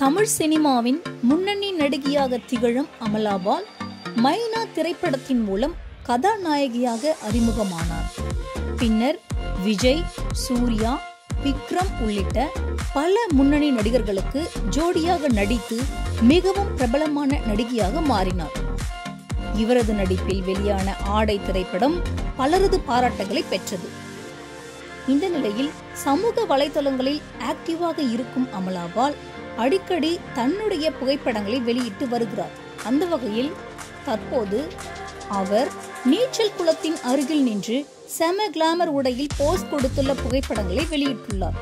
தமிழ் சினிமாவின் முன்னணி நடிகையாக திகழும் அமலாபால் மைனா திரைப்படத்தின் மூலம் கதாநாயகியாக அறிமுகமானார். பின்னர் விஜய் சூர்யா விக்ரம் உள்ளிட்ட பல முன்னணி நடிகர்களுக்கு ஜோடியாக நடித்து மிகவும் பிரபலமான நடிகையாக மாறினார். இவரது நடிப்பில் வெளியான ஆடை திரைப்படம் பலரது பாராட்டுகளை பெற்றது. இந்த நிலையில் சமூக வலைதளங்களில் ஆக்டிவாக இருக்கும் அமலாபால் அடிக்கடி தன்னுடைய புகைப்படங்களை வெளியிட்டு வருகிறார். அந்த வகையில் தற்போது அவர் நீச்சல் குளத்தின் அருகில் நின்று செம கிளாமர் உடையில் போஸ் கொடுத்துள்ள புகைப்படங்களை வெளியிட்டுள்ளார்.